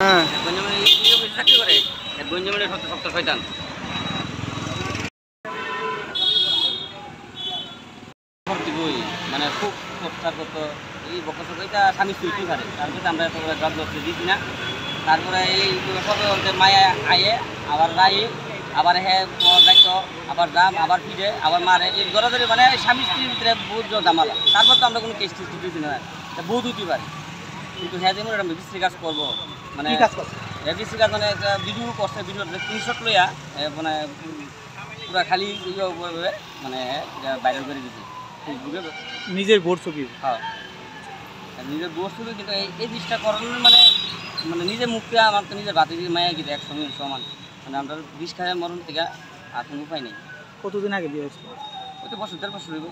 হ্যাঁ। মানে খুব প্রচার করতো এই বকর এটা স্বামী পারে তারপরে আমরা তো জব জব দিচ্ছি না। তারপরে এই আয়ে, আবার রাই আবার হ্যাঁ দায়িত্ব আবার দাম আবার ফিরে, আবার মারে। এই মানে স্বামী স্ত্রীর ভিতরে বহুত জামালা তারপর তো আমরা কোনো কেস টেস দিচ্ছি না বহুত হতে পারে। কিন্তু হ্যাঁ যেমন একটা বিশ্রী কাজ করব। মানে কি কাজ মানে ভিডিও করছে ভিডিও স্ক্রিনশট লইয়া মানে পুরা খালি ইয়ে মানে ভাইরাল করে দিচ্ছে ফেসবুকে? নিজের ভোট ছবি? হ্যাঁ। নিজের দোষ শুধু কিন্তু এই এই জিনিসটা করানোর মানে মানে নিজের মুখে আমার তো নিজের বাতি মায়া কিন্তু একসঙ্গে সমান। মানে আমরা বিষ খায় মরণ থেকে আর কোনো উপায় নেই। কতদিন আগে বিয়ে হয়েছিল? ওই তো বছর দেড় বছর হইব।